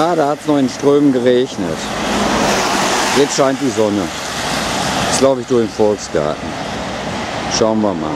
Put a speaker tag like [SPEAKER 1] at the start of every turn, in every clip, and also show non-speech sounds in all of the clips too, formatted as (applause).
[SPEAKER 1] Da hat es noch in Strömen geregnet. Jetzt scheint die Sonne. Jetzt laufe ich durch den Volksgarten. Schauen wir mal.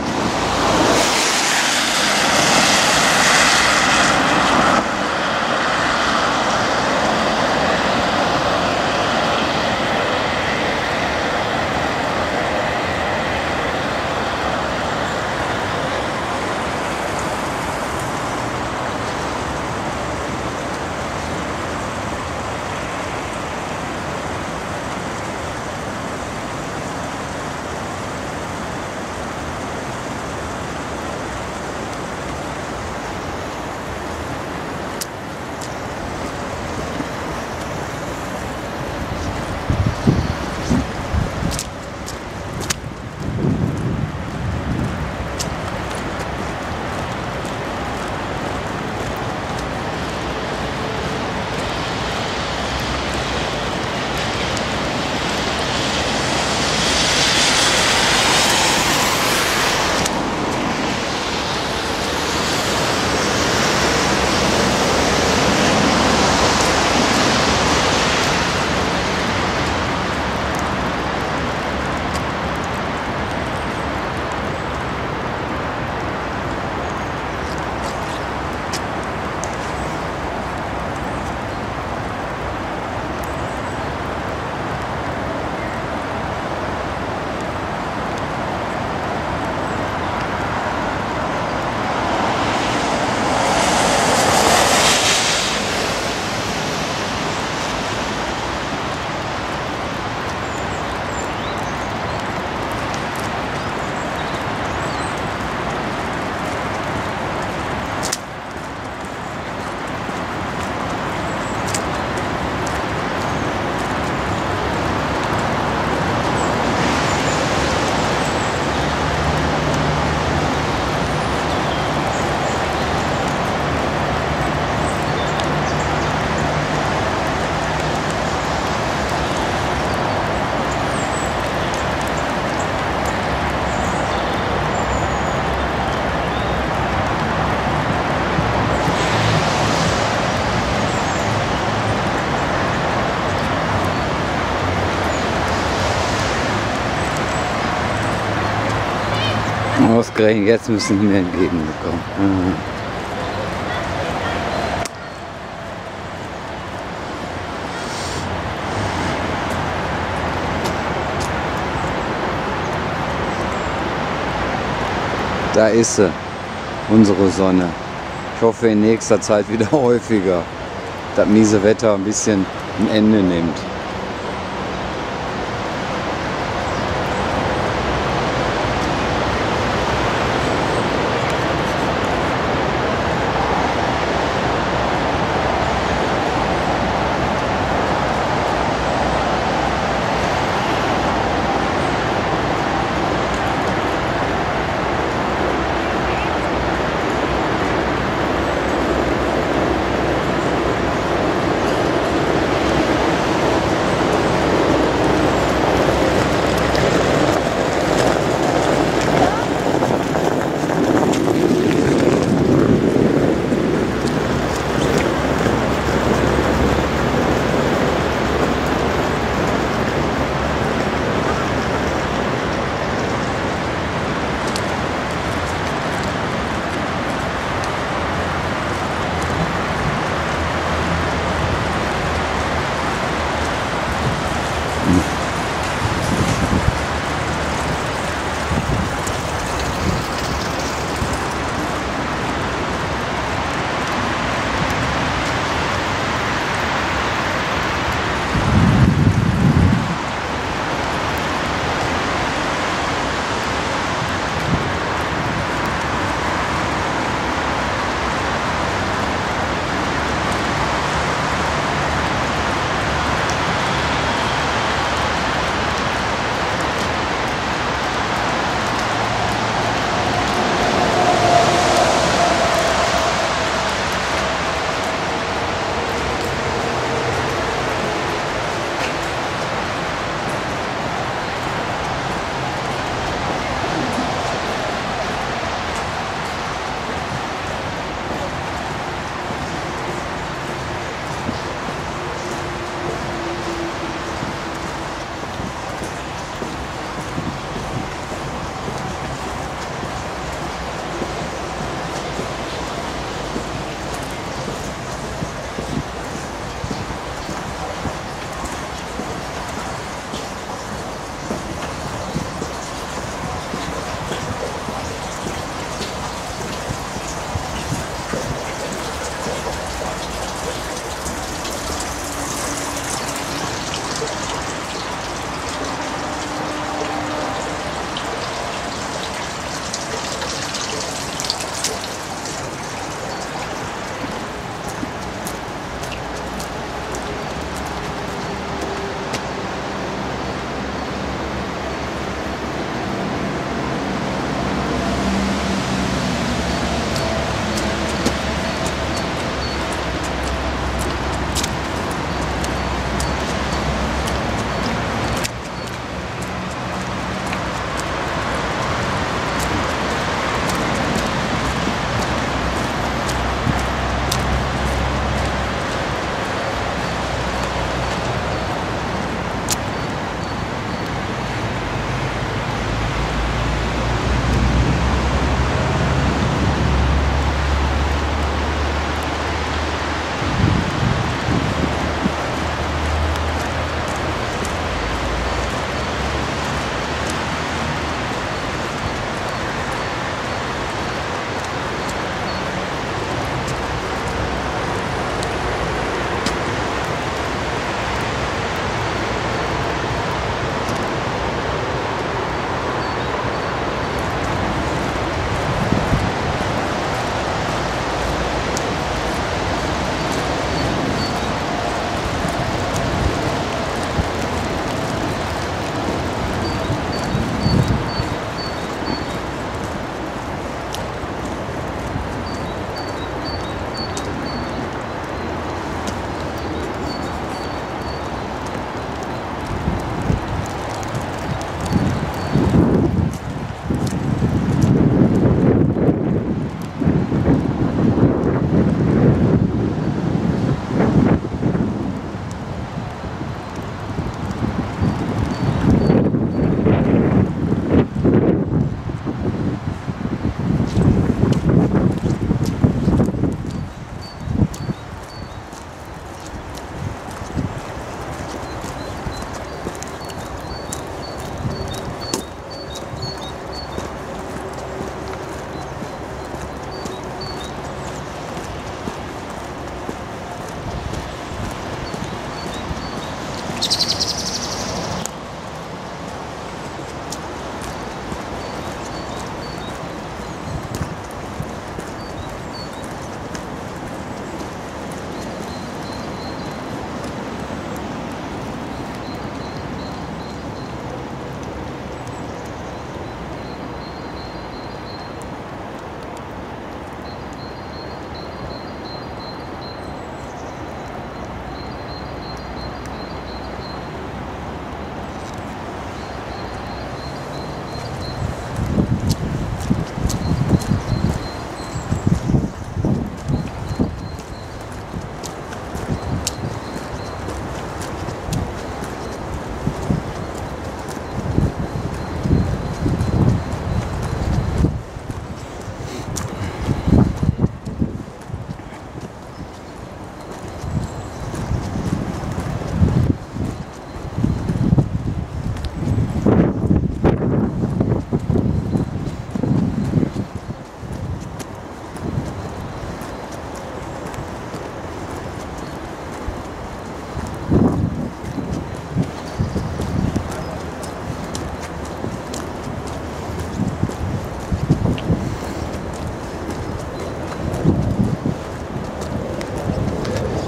[SPEAKER 1] Ausgerechnet jetzt müssen mir entgegenkommen. Mhm. Da ist sie, unsere Sonne. Ich hoffe in nächster Zeit wieder (laughs) häufiger, dass miese Wetter ein bisschen ein Ende nimmt.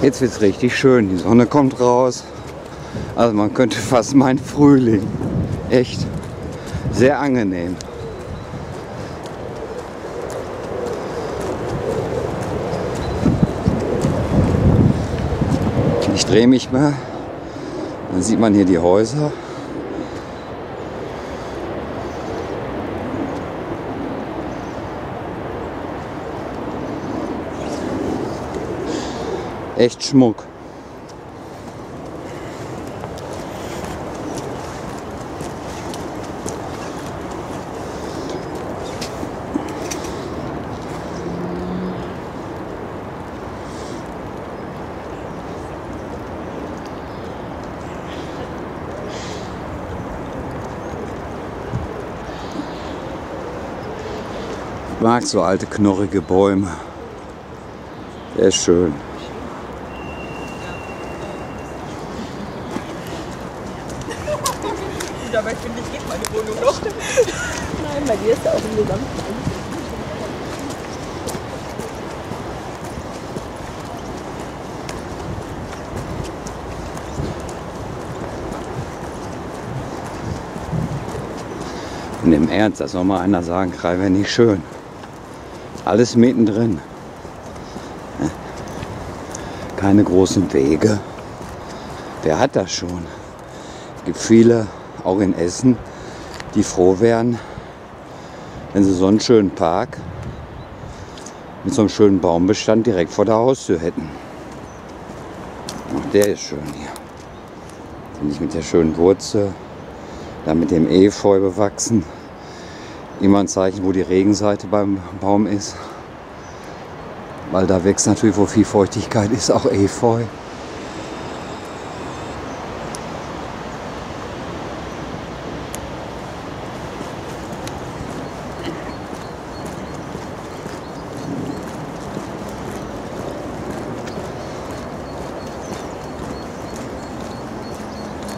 [SPEAKER 1] Jetzt wird es richtig schön. Die Sonne kommt raus. Also man könnte (laughs) fast meinen Frühling. Echt sehr angenehm. Ich drehe mich mal. Dann sieht man hier die Häuser. Echt Schmuck. Mag so alte knorrige Bäume. Der ist schön.
[SPEAKER 2] Dabei finde ich, geht meine Wohnung noch. Nein, bei dir ist ja auch im.
[SPEAKER 1] Und im Ernst, das soll mal einer sagen, Krei wäre nicht schön. Alles mittendrin. Keine großen Wege. Wer hat das schon? Es gibt viele, auch in Essen, die froh wären, wenn sie so einen schönen Park mit so einem schönen Baumbestand direkt vor der Haustür hätten. Auch der ist schön hier. Finde ich mit der schönen Wurzel, da mit dem Efeu bewachsen. Immer ein Zeichen, wo die Regenseite beim Baum ist. Weil da wächst natürlich, wo viel Feuchtigkeit ist, auch Efeu.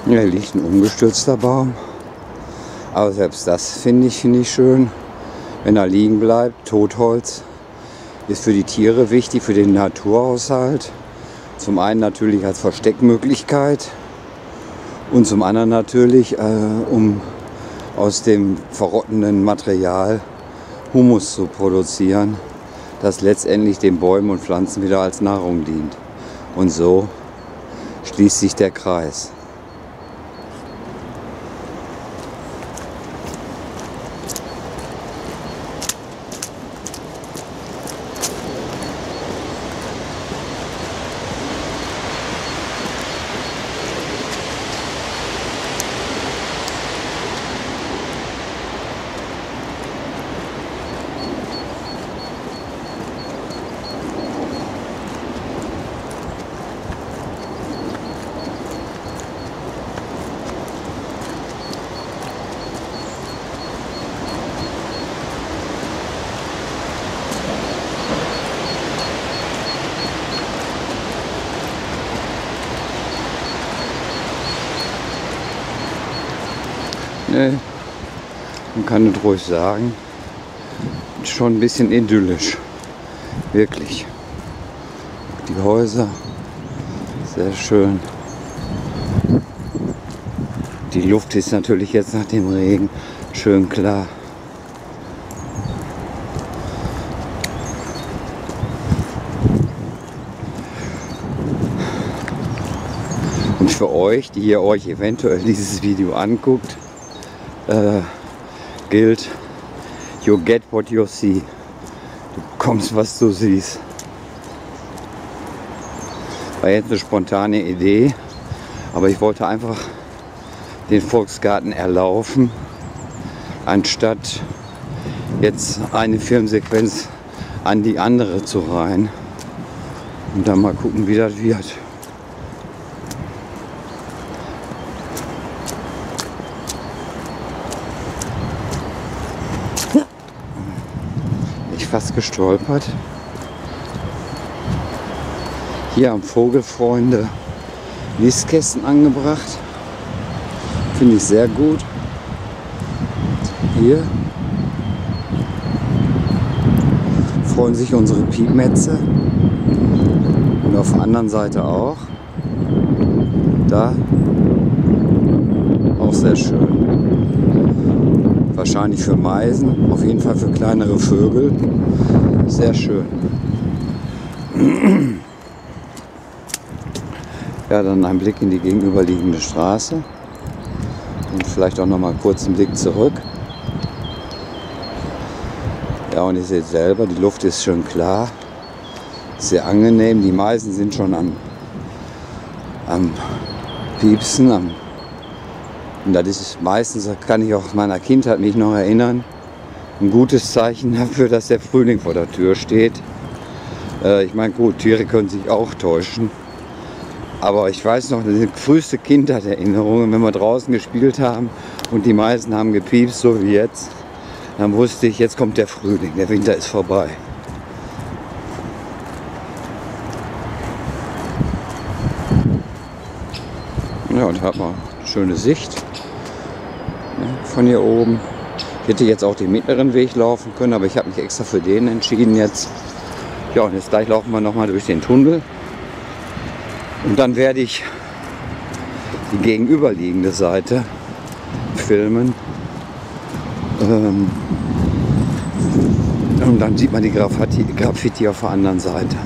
[SPEAKER 1] Hier liegt ein umgestürzter Baum. Aber selbst das finde ich, ich schön. Wenn er liegen bleibt, Totholz ist für die Tiere wichtig, für den Naturhaushalt. Zum einen natürlich als Versteckmöglichkeit und zum anderen natürlich, äh, um aus dem verrottenden Material Humus zu produzieren, das letztendlich den Bäumen und Pflanzen wieder als Nahrung dient. Und so schließt sich der Kreis. Kann es ruhig sagen. Schon ein bisschen idyllisch. Wirklich. Die Häuser, sehr schön. Die Luft ist natürlich jetzt nach dem Regen schön klar. Und für euch, die ihr euch eventuell dieses Video anguckt, äh, gilt, you get what you see. Du bekommst, was du siehst. War jetzt eine spontane Idee, aber ich wollte einfach den Volksgarten erlaufen, anstatt jetzt eine Filmsequenz an die andere zu reihen. Und dann mal gucken, wie das wird. Gestolpert. Hier am Vogelfreunde Nistkästen angebracht. Finde ich sehr gut. Hier freuen sich unsere Piepmetze. Und auf der anderen Seite auch. Da auch sehr schön. Wahrscheinlich für Meisen, auf jeden Fall für kleinere Vögel. Sehr schön. (clears throat) Ja, dann ein Blick in die gegenüberliegende Straße und vielleicht auch noch mal kurz einen Blick zurück. Ja, und ihr seht selber, die Luft ist schön klar, sehr angenehm. Die Meisen sind schon am, am Piepsen, am und das ist meistens, das kann ich auch aus meiner Kindheit mich noch erinnern, ein gutes Zeichen (laughs) dafür, dass der Frühling vor der Tür steht. Äh, ich meine, gut, Tiere können sich auch täuschen. Aber ich weiß noch, das sind früheste Kindheitserinnerungen, wenn wir draußen gespielt haben und die meisten haben gepiepst, so wie jetzt. Dann wusste ich, jetzt kommt der Frühling, der Winter ist vorbei. Ja, und hat man schöne Sicht von hier oben. Ich hätte jetzt auch den mittleren Weg laufen können, aber ich habe mich extra für den entschieden jetzt. Ja, und jetzt gleich laufen wir nochmal durch den Tunnel. Und dann werde ich die gegenüberliegende Seite filmen. Ähm und dann sieht man die Graffiti, Graffiti auf der anderen Seite.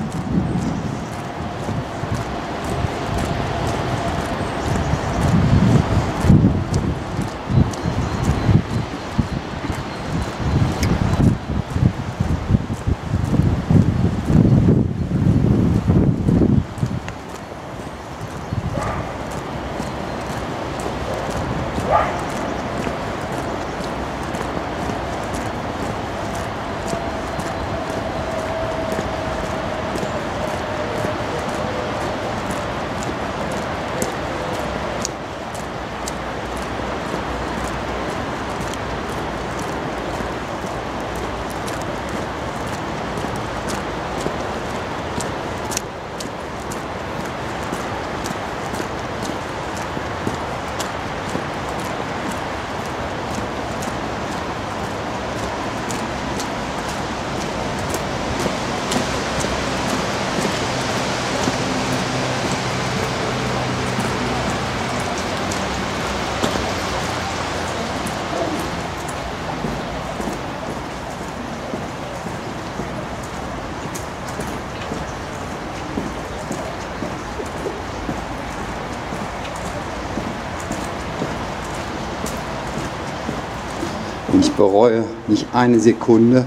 [SPEAKER 1] Ich bereue nicht eine Sekunde,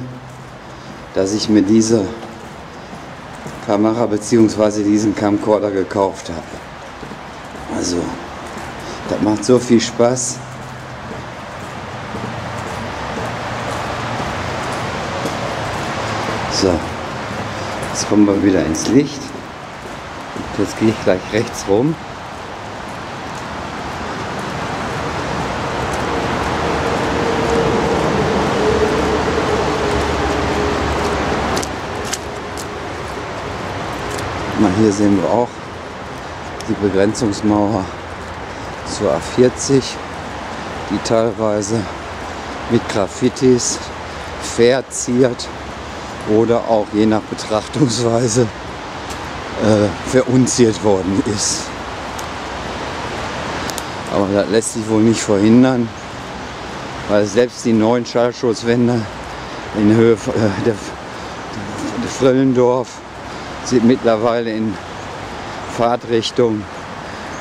[SPEAKER 1] dass ich mir diese Kamera bzw. diesen Camcorder gekauft habe. Also, das macht so viel Spaß. So, jetzt kommen wir wieder ins Licht. Jetzt gehe ich gleich rechts rum. Hier sehen wir auch die Begrenzungsmauer zur A40, die teilweise mit Graffitis verziert oder auch je nach Betrachtungsweise äh, verunziert worden ist. Aber das lässt sich wohl nicht verhindern, weil selbst die neuen Schallschutzwände in Höhe äh, der, der Frillendorf sind mittlerweile in Fahrtrichtung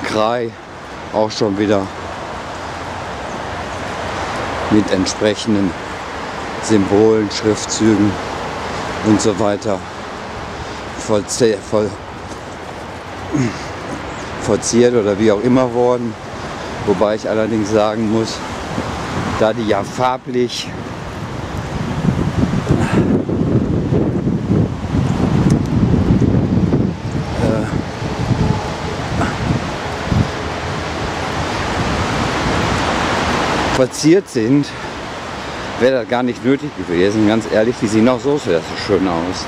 [SPEAKER 1] Krai auch schon wieder mit entsprechenden Symbolen, Schriftzügen und so weiter vollziert, voll, oder wie auch immer worden. Wobei ich allerdings sagen muss, da die ja farblich spaziert sind, wäre das gar nicht nötig gewesen. Ganz ehrlich, die sehen auch so sehr schön aus.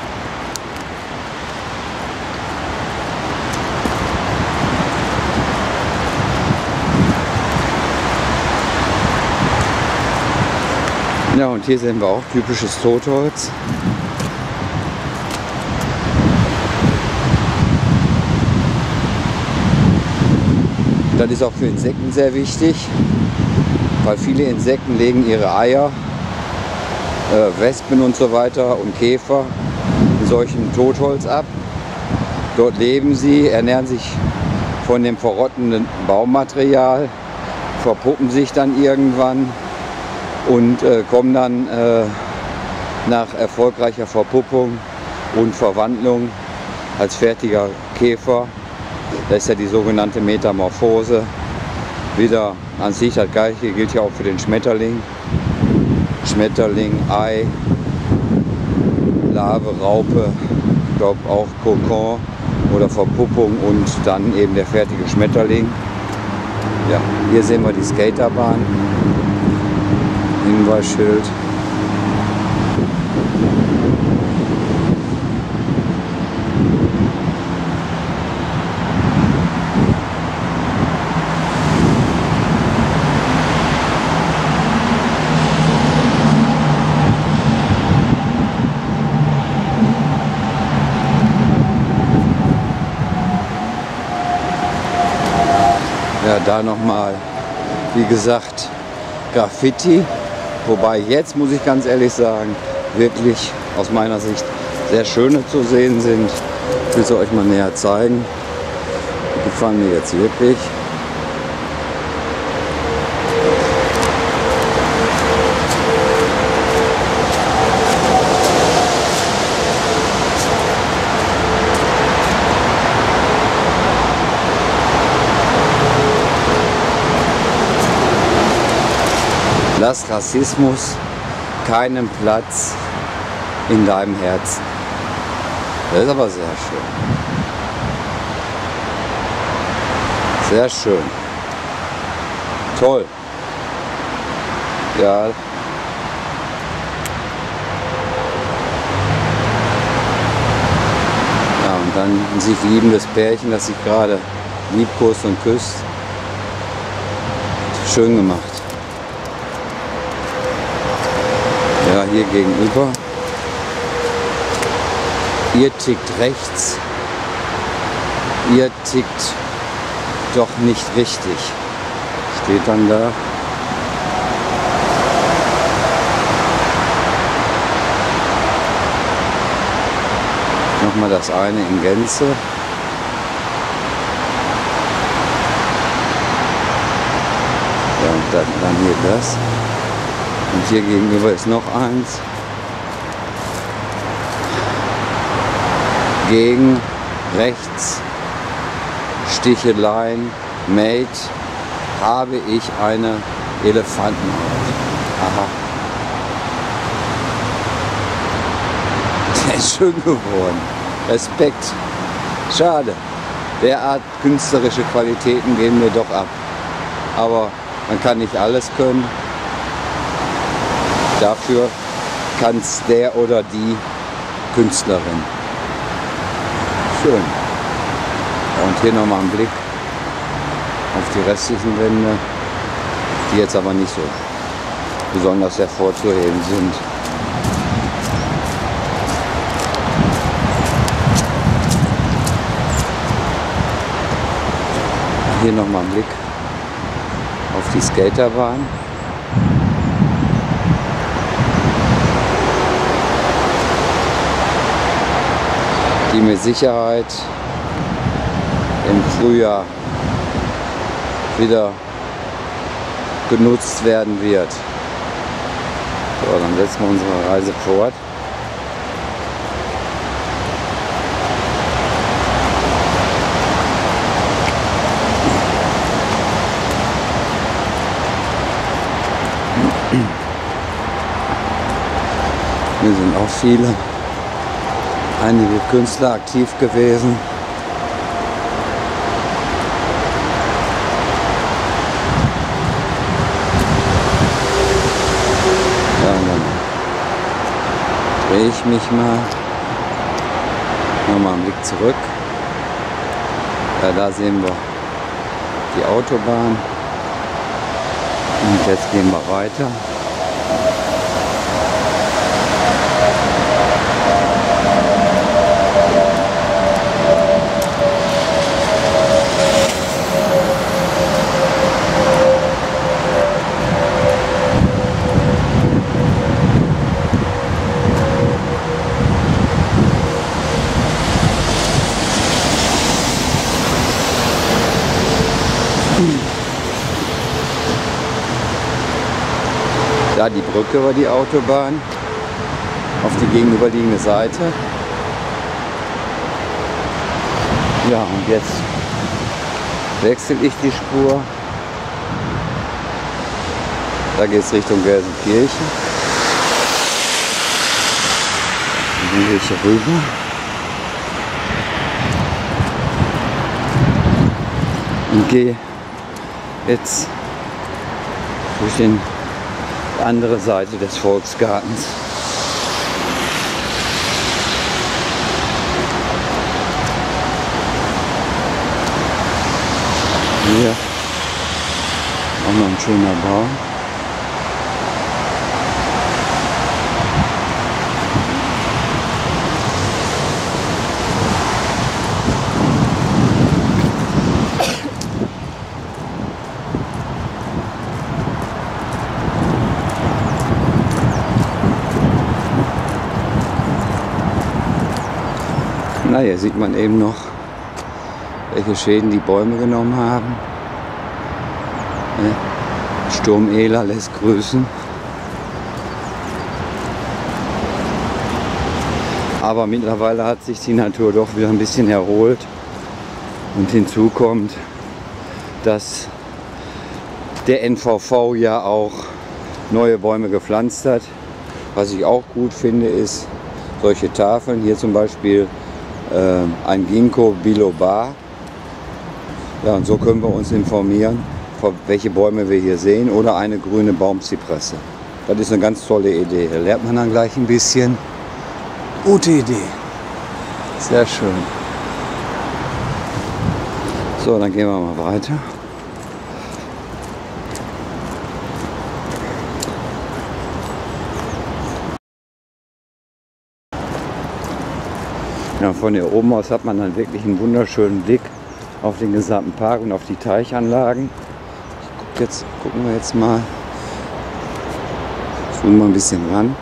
[SPEAKER 1] Ja, und hier sehen wir auch typisches Totholz. Das ist auch für Insekten sehr wichtig weil viele Insekten legen ihre Eier, äh, Wespen und so weiter und Käfer in solchen Totholz ab. Dort leben sie, ernähren sich von dem verrottenden Baumaterial, verpuppen sich dann irgendwann und äh, kommen dann äh, nach erfolgreicher Verpuppung und Verwandlung als fertiger Käfer das ist ja die sogenannte Metamorphose. Wieder an sich das gleiche gilt ja auch für den Schmetterling. Schmetterling, Ei, Larve, Raupe, ich glaube auch Kokon oder Verpuppung und dann eben der fertige Schmetterling. Ja, hier sehen wir die Skaterbahn. Hinweisschild. Da nochmal, wie gesagt, Graffiti. Wobei jetzt, muss ich ganz ehrlich sagen, wirklich aus meiner Sicht sehr schöne zu sehen sind. Ich will es euch mal näher zeigen. Die gefallen mir jetzt wirklich. Rassismus keinen Platz in deinem Herzen. Das ist aber sehr schön. Sehr schön. Toll. Ja. Ja, und dann ein sich liebendes Pärchen, das sich gerade liebkost und küsst. Schön gemacht. Hier gegenüber. Ihr tickt rechts. Ihr tickt doch nicht richtig. Steht dann da. Nochmal das eine in Gänze. Ja, und dann, dann hier das. Und hier gegenüber ist noch eins. Gegen rechts Sticheleien Made habe ich eine Elefantenhaut. Aha. Der ist schön geworden. Respekt. Schade. Derart künstlerische Qualitäten gehen mir doch ab. Aber man kann nicht alles können. Dafür kann es der oder die Künstlerin. Schön. Und hier nochmal ein Blick auf die restlichen Wände, die jetzt aber nicht so besonders hervorzuheben sind. Hier nochmal ein Blick auf die Skaterbahn. Die mit Sicherheit im Frühjahr wieder genutzt werden wird. So, dann setzen wir unsere Reise fort. Hier sind auch viele einige Künstler aktiv gewesen. Ja, dann drehe ich mich mal. Nochmal einen Blick zurück. Ja, da sehen wir die Autobahn. Und jetzt gehen wir weiter. Da die Brücke über die Autobahn auf die gegenüberliegende Seite. Ja, und jetzt wechsle ich die Spur. Da geht es Richtung Gelsenkirchen. Dann gehe ich rüber. Und gehe jetzt durch den andere Seite des Volksgartens. Hier auch noch ein schöner Baum. Na, hier sieht man eben noch, welche Schäden die Bäume genommen haben. Sturmela lässt grüßen. Aber mittlerweile hat sich die Natur doch wieder ein bisschen erholt. Und hinzu kommt, dass der NVV ja auch neue Bäume gepflanzt hat. Was ich auch gut finde, ist solche Tafeln. Hier zum Beispiel ein Ginkgo biloba. Ja, und so können wir uns informieren, welche Bäume wir hier sehen oder eine grüne Baumzypresse. Das ist eine ganz tolle Idee. Da lernt man dann gleich ein bisschen. Gute Idee. Sehr schön. So, dann gehen wir mal weiter. Ja, von hier oben aus hat man dann wirklich einen wunderschönen Blick auf den gesamten Park und auf die Teichanlagen. Guck jetzt, gucken wir jetzt mal. Zoomen wir ein bisschen ran.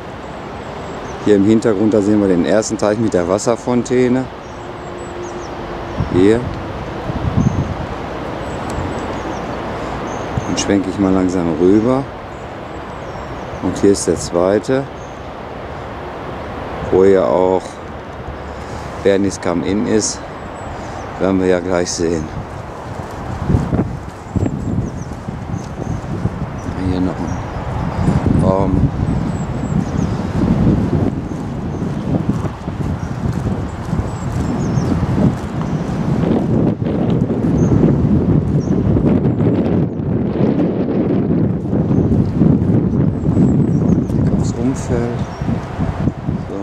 [SPEAKER 1] Hier im Hintergrund, da sehen wir den ersten Teich mit der Wasserfontäne. Hier. Dann schwenke ich mal langsam rüber. Und hier ist der zweite, wo ihr auch Bernis Come In ist, werden wir ja gleich sehen. Hier noch ein Baum. Blick aufs Umfeld. So.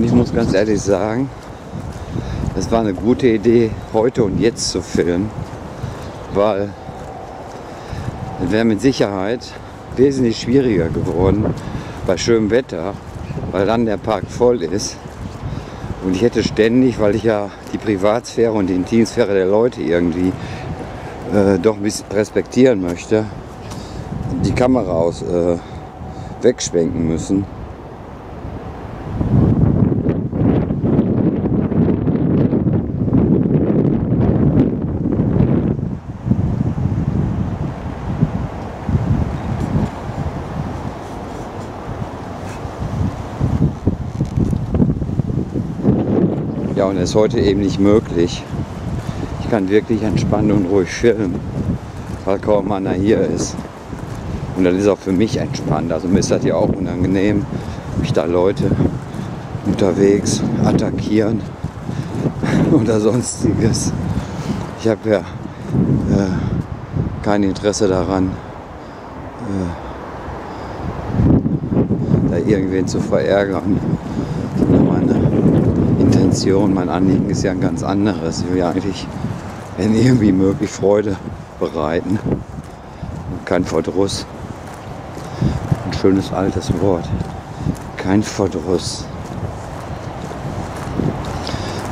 [SPEAKER 1] Und ich muss ganz ehrlich sagen, es war eine gute Idee, heute und jetzt zu filmen, weil es wäre mit Sicherheit wesentlich schwieriger geworden bei schönem Wetter, weil dann der Park voll ist. Und ich hätte ständig, weil ich ja die Privatsphäre und die Intimsphäre der Leute irgendwie äh, doch ein bisschen respektieren möchte, die Kamera aus äh, wegschwenken müssen. Ist heute eben nicht möglich. Ich kann wirklich entspannt und ruhig filmen, weil kaum einer hier ist. Und das ist auch für mich entspannt. Also mir ist das ja auch unangenehm, mich da Leute unterwegs attackieren. (laughs) oder sonstiges. Ich habe ja äh, kein Interesse daran, äh, da irgendwen zu verärgern. Intention, mein Anliegen ist ja ein ganz anderes. Ich will ja eigentlich, wenn irgendwie möglich, Freude bereiten und kein Verdruss. Ein schönes altes Wort. Kein Verdruss.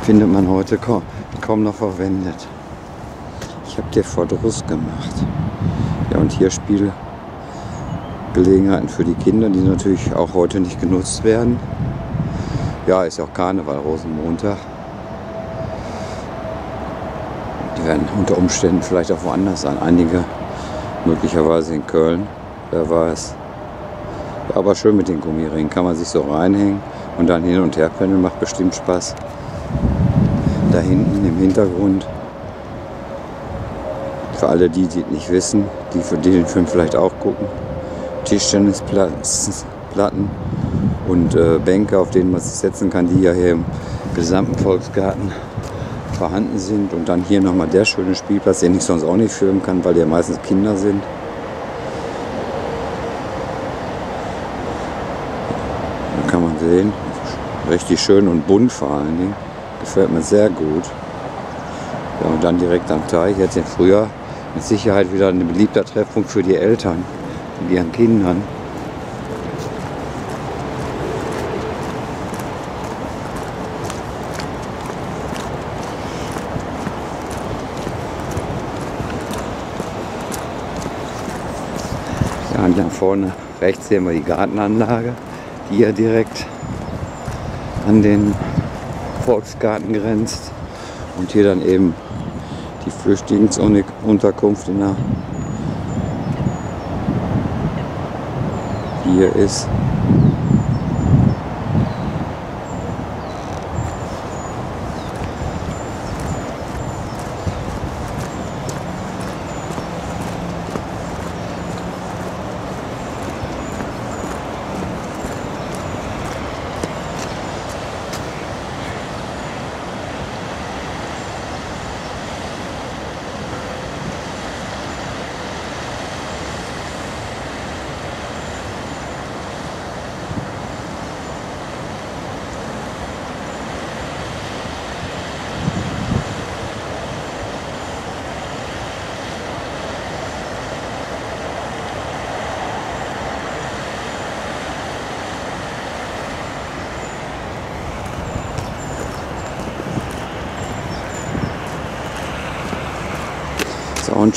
[SPEAKER 1] Findet man heute kaum, kaum noch verwendet. Ich habe dir Verdruss gemacht. Ja, und hier Spielgelegenheiten für die Kinder, die natürlich auch heute nicht genutzt werden. Ja, ist ja auch Karneval, Rosenmontag. Die werden unter Umständen vielleicht auch woanders sein. Einige möglicherweise in Köln, wer weiß. Aber schön mit den Gummiringen, kann man sich so reinhängen und dann hin und her pendeln, macht bestimmt Spaß. Da hinten im Hintergrund für alle die, die nicht wissen, die für den Film vielleicht auch gucken. Tischtennisplatten und äh, Bänke, auf denen man sich setzen kann, die ja hier im gesamten Volksgarten vorhanden sind. Und dann hier nochmal der schöne Spielplatz, den ich sonst auch nicht filmen kann, weil ja meistens Kinder sind. Da kann man sehen, richtig schön und bunt vor allen Dingen. Gefällt mir sehr gut. Ja, und dann direkt am Teich, jetzt im Frühjahr, mit Sicherheit wieder ein beliebter Treffpunkt für die Eltern mit ihren Kindern. Ja, und da vorne rechts sehen wir die Gartenanlage, die ja direkt an den Volksgarten grenzt. Und hier dann eben die Flüchtlingsunterkunft in der hier ist.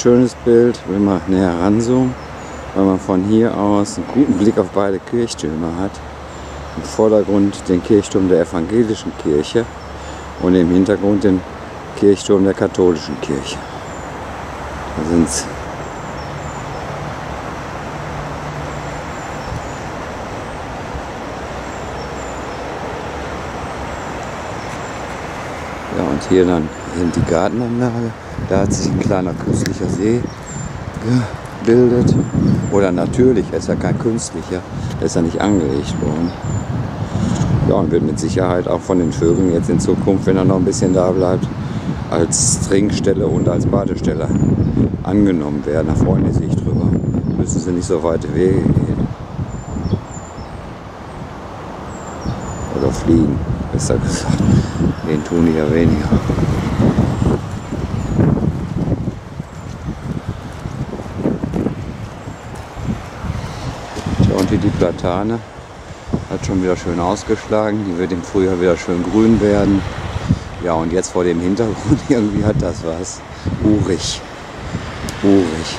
[SPEAKER 1] Schönes Bild, wenn man näher ranzoomt, weil man von hier aus einen guten Blick auf beide Kirchtürme hat. Im Vordergrund den Kirchturm der evangelischen Kirche und im Hintergrund den Kirchturm der katholischen Kirche. Da sind's Ja, und hier dann in die Gartenanlage. Da hat sich ein kleiner künstlicher See gebildet. Oder natürlich, er ist ja kein künstlicher, er ist ja nicht angelegt worden. Ja, und wird mit Sicherheit auch von den Vögeln jetzt in Zukunft, wenn er noch ein bisschen da bleibt, als Trinkstelle und als Badestelle angenommen werden. Da freuen die sich drüber. Müssen sie nicht so weite Wege gehen. Oder fliegen, besser gesagt. Den tun die ja weniger. Tja, und hier die Platane hat schon wieder schön ausgeschlagen. Die wird im Frühjahr wieder schön grün werden. Ja, und jetzt vor dem Hintergrund (laughs) irgendwie hat das was. Urig. Urig.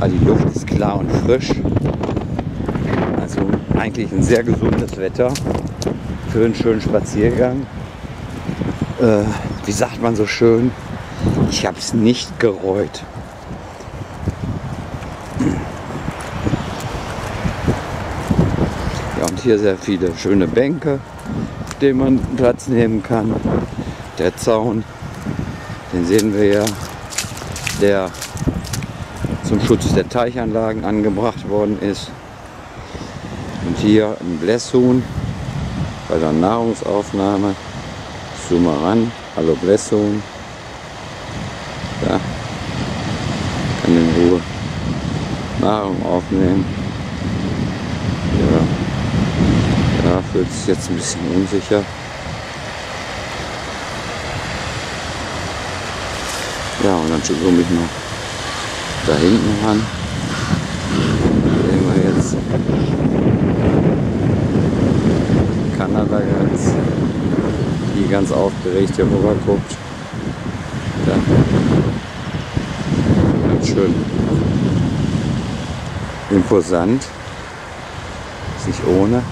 [SPEAKER 1] Ah, die Luft ist klar und frisch. Also eigentlich ein sehr gesundes Wetter für einen schönen Spaziergang. Äh, wie sagt man so schön? Ich habe es nicht gereut. Ja, und hier sehr viele schöne Bänke, auf denen man Platz nehmen kann. Der Zaun, den sehen wir ja, der zum Schutz der Teichanlagen angebracht worden ist. Und hier ein Blässhuhn, bei der Nahrungsaufnahme. Zoom mal ran. Hallo Blessung. Da. Kann in Ruhe Nahrung aufnehmen. Ja. Fühlt sich jetzt ein bisschen unsicher. Ja, und dann zoome ich noch da hinten ran. Sehen wir jetzt Kanada ganz, die ganz aufgeregt hier rüber guckt. Ja. Ganz schön imposant, nicht ohne.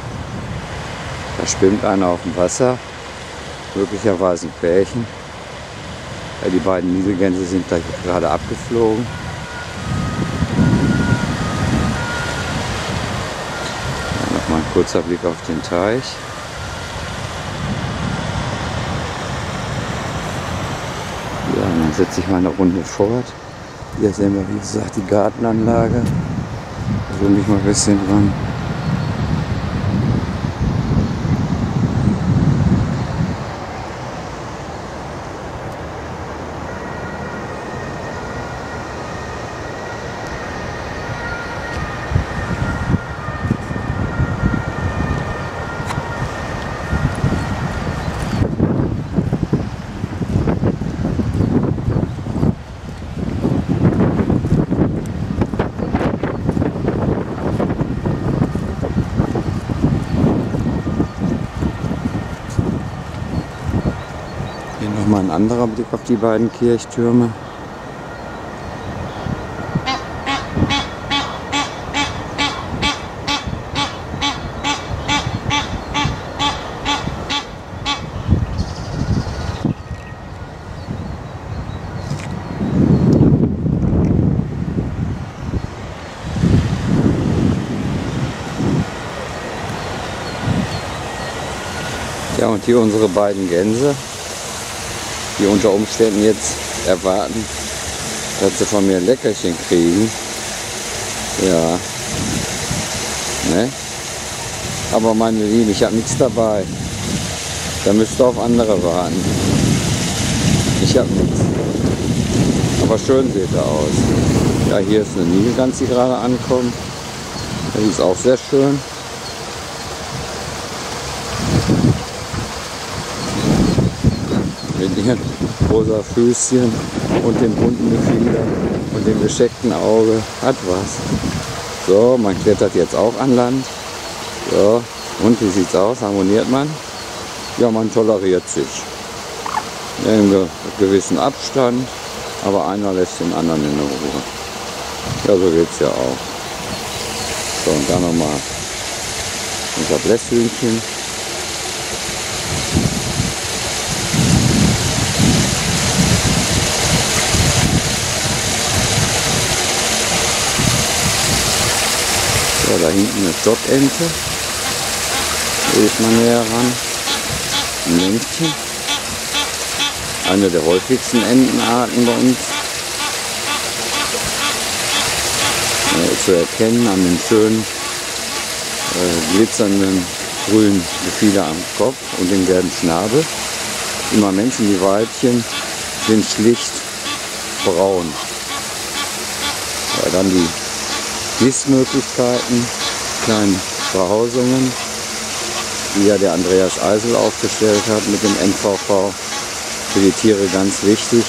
[SPEAKER 1] Schwimmt einer auf dem Wasser, möglicherweise ein Pärchen. Ja, die beiden Nieselgänse sind gleich gerade abgeflogen. Ja, Nochmal ein kurzer Blick auf den Teich. Ja, dann setze ich mal eine Runde fort. Hier sehen wir, wie gesagt, die Gartenanlage. Da zoome ich mal ein bisschen dran. Anderer Blick auf die beiden Kirchtürme. Ja, und hier unsere beiden Gänse, die unter Umständen jetzt erwarten, dass sie von mir ein Leckerchen kriegen. Ja. Ne? Aber meine Lieben, ich habe nichts dabei. Da müsst ihr auf andere warten. Ich habe nichts. Aber schön sieht er aus. Ja, hier ist eine Nilgans, die gerade ankommt. Die ist auch sehr schön. Mit ihren rosa Füßchen und dem bunten Gefieder und dem gescheckten Auge hat was. So, man klettert jetzt auch an Land. So, und wie sieht's aus? Harmoniert man? Ja, man toleriert sich. In einem gewissen Abstand, aber einer lässt den anderen in Ruhe. Ja, so geht's ja auch. So, und dann nochmal unser Blässhühnchen. So, da hinten eine Stockente. Gehe ich mal näher ran. Ein Männchen. Eine der häufigsten Entenarten bei uns. Ja, zu erkennen an den schönen äh, glitzernden grünen Gefieder am Kopf und dem gelben Schnabel. Immer Menschen, die Weibchen sind schlicht braun. Ja, dann die Gießmöglichkeiten, kleine Verhausungen, die ja der Andreas Eisel aufgestellt hat mit dem NVV. Für die Tiere ganz wichtig.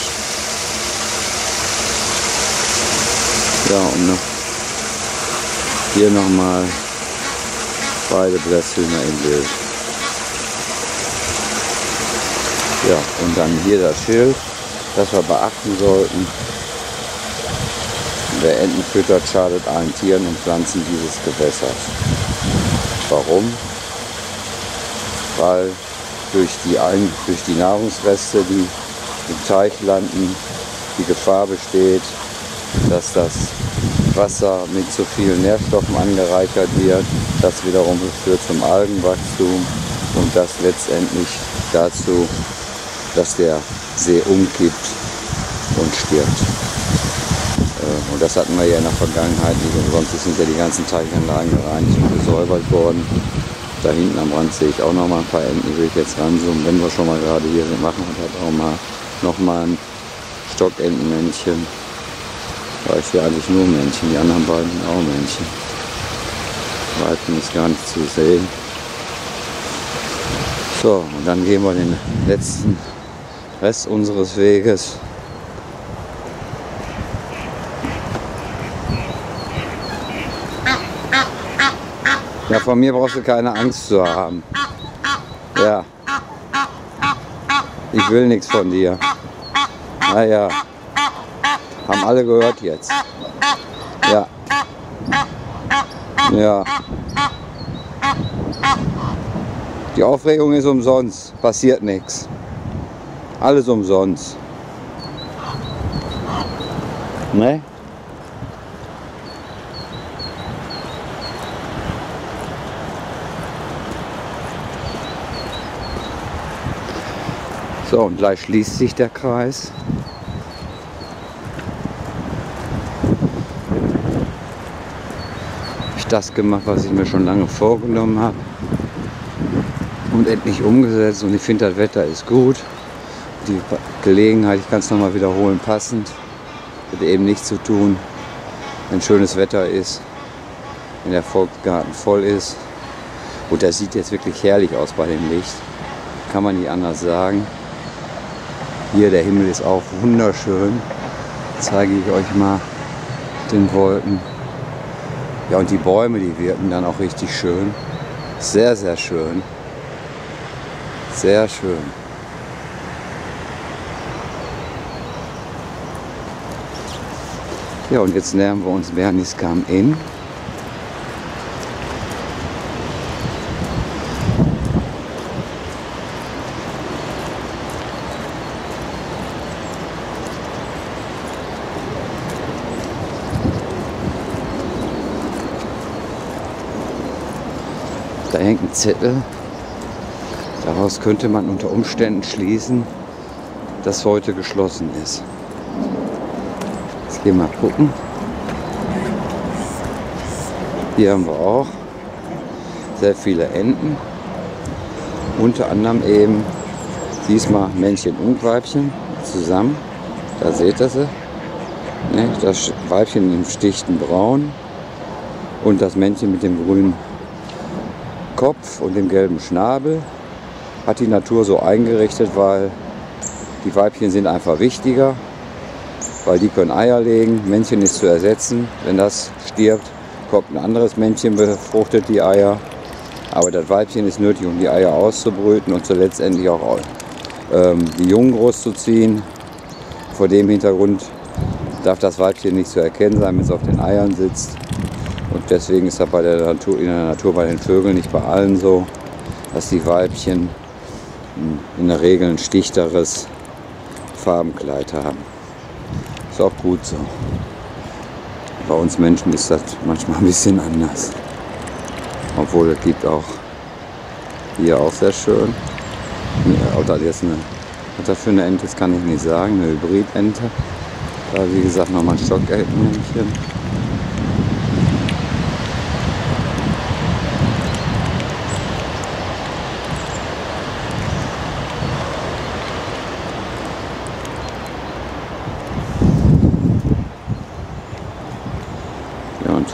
[SPEAKER 1] Ja, und noch hier nochmal beide Blässhühner im Bild. Ja, und dann hier das Schild, das wir beachten sollten. Wer Enten füttert, schadet allen Tieren und Pflanzen dieses Gewässers. Warum? Weil durch die, Ein durch die Nahrungsreste, die im Teich landen, die Gefahr besteht, dass das Wasser mit zu vielen Nährstoffen angereichert wird. Das wiederum führt zum Algenwachstum und das letztendlich dazu, dass der See umkippt und stirbt. Und das hatten wir ja in der Vergangenheit nicht umsonst sind ja die ganzen Teichanlagen gereinigt und gesäubert worden. Da hinten am Rand sehe ich auch noch mal ein paar Enten, die will ich jetzt ranzoomen. Wenn wir schon mal gerade hier sind, machen wir halt auch mal noch mal ein Stockentenmännchen. Da ist hier eigentlich nur Männchen, die anderen beiden sind auch Männchen. Weiten ist gar nicht zu sehen. So, und dann gehen wir den letzten Rest unseres Weges Ja, von mir brauchst du keine Angst zu haben. Ja. Ich will nichts von dir. Naja. Haben alle gehört jetzt. Ja. Ja. Die Aufregung ist umsonst. Passiert nichts. Alles umsonst. Ne? So, und gleich schließt sich der Kreis. Ich das gemacht, was ich mir schon lange vorgenommen habe und endlich umgesetzt und ich finde das Wetter ist gut. Die Gelegenheit, ich kann es nochmal wiederholen, passend. Hat eben nichts zu tun, wenn schönes Wetter ist, wenn der Volksgarten voll ist. Und das sieht jetzt wirklich herrlich aus bei dem Licht. Kann man nicht anders sagen. Hier, der Himmel ist auch wunderschön. Zeige ich euch mal den Wolken. Ja, und die Bäume, die wirken dann auch richtig schön. Sehr, sehr schön. Sehr schön. Ja, und jetzt nähern wir uns Berniskam Inn. Zettel. Daraus könnte man unter Umständen schließen, dass heute geschlossen ist. Jetzt gehen wir mal gucken. Hier haben wir auch sehr viele Enten. Unter anderem eben diesmal Männchen und Weibchen zusammen. Da seht ihr sie. Ne, das Weibchen im stichten Braun und das Männchen mit dem grünen Kopf und dem gelben Schnabel hat die Natur so eingerichtet, weil die Weibchen sind einfach wichtiger, weil die können Eier legen. Männchen ist zu ersetzen. Wenn das stirbt, kommt ein anderes Männchen, befruchtet die Eier. Aber das Weibchen ist nötig, um die Eier auszubrüten und so letztendlich auch ähm, die Jungen großzuziehen. Vor dem Hintergrund darf das Weibchen nicht zu erkennen sein, wenn es auf den Eiern sitzt. Und deswegen ist das bei der Natur, in der Natur bei den Vögeln nicht bei allen so, dass die Weibchen in der Regel ein stichteres Farbenkleid haben. Ist auch gut so. Bei uns Menschen ist das manchmal ein bisschen anders. Obwohl es gibt auch hier auch sehr schön. Ja, das was das für eine Ente ist, kann ich nicht sagen. Eine Hybridente. Da wie gesagt nochmal ein Stockentenmännchen.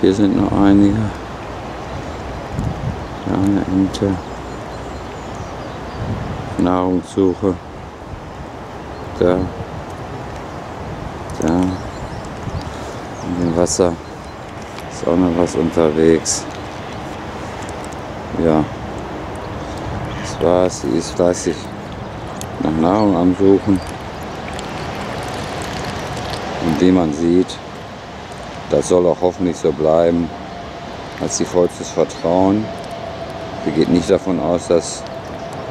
[SPEAKER 1] Hier sind noch einige. Ja, eine Ente. Nahrungssuche. Da. Da. In dem Wasser ist auch noch was unterwegs. Ja. Das war's. Sie ist fleißig nach Nahrung am Suchen. Und wie man sieht, das soll auch hoffentlich so bleiben, als sie vollstes Vertrauen. Sie geht nicht davon aus, dass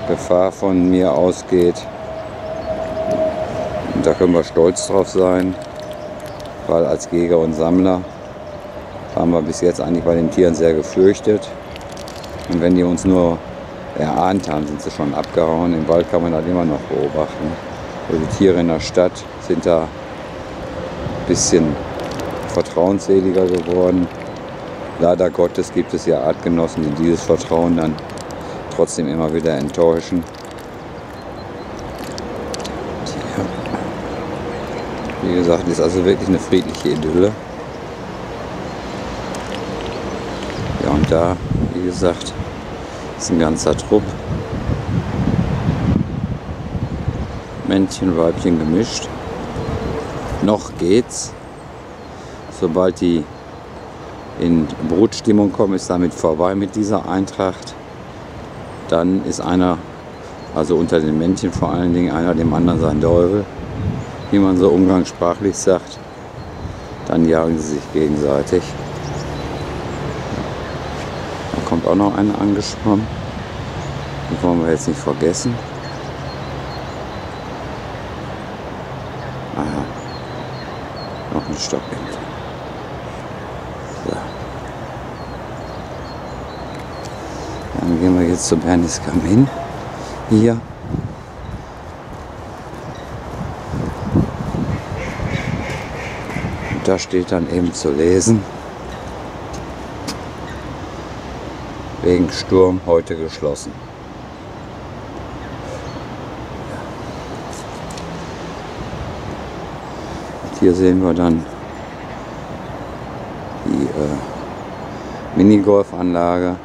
[SPEAKER 1] Gefahr von mir ausgeht. Und da können wir stolz drauf sein, weil als Jäger und Sammler haben wir bis jetzt eigentlich bei den Tieren sehr gefürchtet. Und wenn die uns nur erahnt haben, sind sie schon abgehauen. Im Wald kann man das immer noch beobachten. Also die Tiere in der Stadt sind da ein bisschen vertrauensseliger geworden. Leider Gottes gibt es ja Artgenossen, die dieses Vertrauen dann trotzdem immer wieder enttäuschen. Wie gesagt, ist also wirklich eine friedliche Idylle. Ja, und da, wie gesagt, ist ein ganzer Trupp. Männchen, Weibchen gemischt. Noch geht's. Sobald die in Brutstimmung kommen, ist damit vorbei mit dieser Eintracht. Dann ist einer, also unter den Männchen vor allen Dingen, einer dem anderen sein Teufel, wie man so umgangssprachlich sagt. Dann jagen sie sich gegenseitig. Da kommt auch noch einer angeschwommen. Die wollen wir jetzt nicht vergessen. Aha. Noch ein Stockente. So. Dann gehen wir jetzt zu Bernis Kamin. Hier. Und da steht dann eben zu lesen. Wegen Sturm heute geschlossen. Hier sehen wir dann die äh, Minigolfanlage.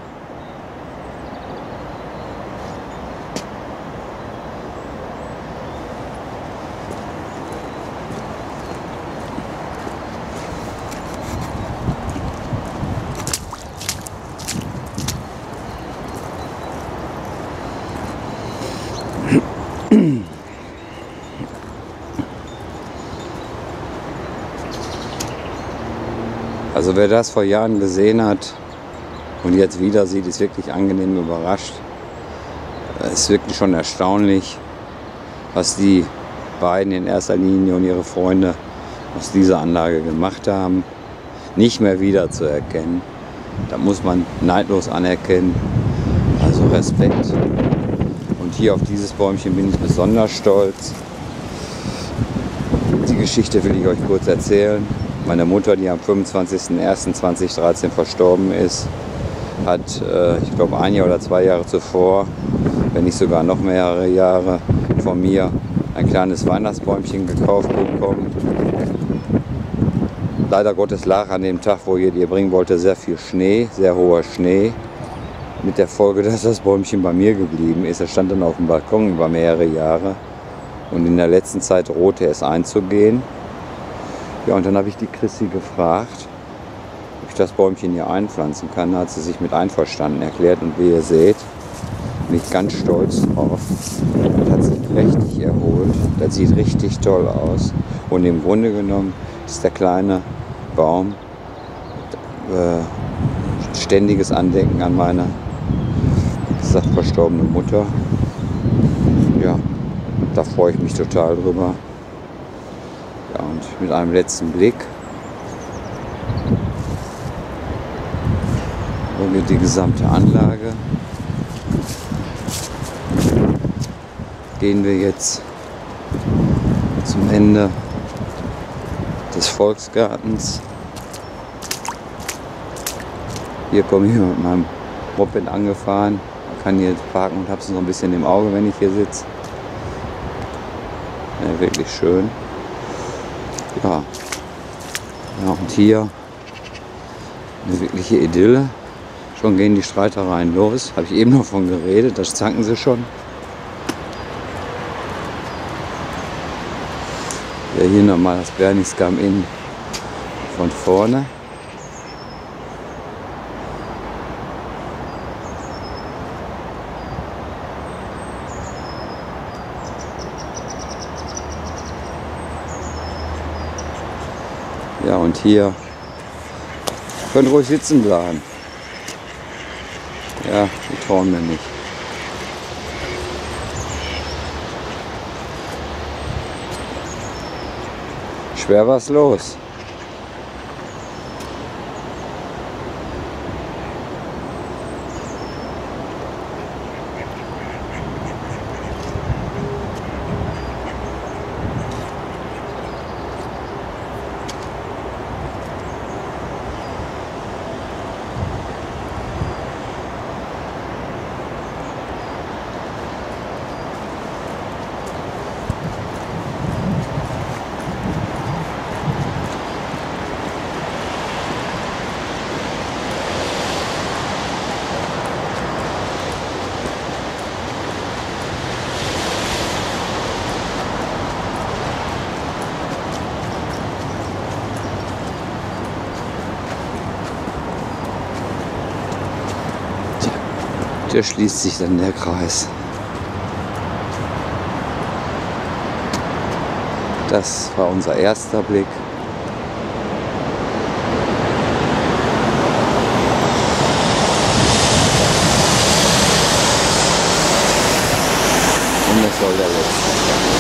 [SPEAKER 1] Also wer das vor Jahren gesehen hat und jetzt wieder sieht, ist wirklich angenehm überrascht. Es ist wirklich schon erstaunlich, was die beiden in erster Linie und ihre Freunde aus dieser Anlage gemacht haben. Nicht mehr wiederzuerkennen. Da muss man neidlos anerkennen. Also Respekt. Und hier auf dieses Bäumchen bin ich besonders stolz. Die Geschichte will ich euch kurz erzählen. Meine Mutter, die am 25.01.2013 verstorben ist, hat, äh, ich glaube, ein Jahr oder zwei Jahre zuvor, wenn nicht sogar noch mehrere Jahre, von mir ein kleines Weihnachtsbäumchen gekauft bekommen. Leider Gottes lag an dem Tag, wo ich ihr bringen wollte, sehr viel Schnee, sehr hoher Schnee. Mit der Folge, (laughs) dass das Bäumchen bei mir geblieben ist. Es stand dann auf dem Balkon über mehrere Jahre. Und in der letzten Zeit drohte es einzugehen. Ja, und dann habe ich die Chrissy gefragt, ob ich das Bäumchen hier einpflanzen kann. Da hat sie sich mit einverstanden erklärt. Und wie ihr seht, bin ich ganz stolz drauf. Das hat sich richtig erholt. Das sieht richtig toll aus. Und im Grunde genommen ist der kleine Baum äh, ständiges Andenken an meine, wie gesagt, verstorbene Mutter. Ja, da freue ich mich total drüber. Mit einem letzten Blick über die gesamte Anlage gehen wir jetzt zum Ende des Volksgartens. Hier komme ich mit meinem Moped angefahren. Man kann hier parken und habe es so ein bisschen im Auge, wenn ich hier sitze. Ja, wirklich schön. Ja. ja, und hier eine wirkliche Idylle. Schon gehen die Streitereien los. Habe ich eben noch von geredet, das zanken sie schon. Ja, hier nochmal das Berniskam in von vorne. Ja, und hier könnt ruhig sitzen bleiben. Ja, die trauen mir nicht. Schwer was los. Hier schließt sich dann der Kreis. Das war unser erster Blick. Und das soll der letzte sein.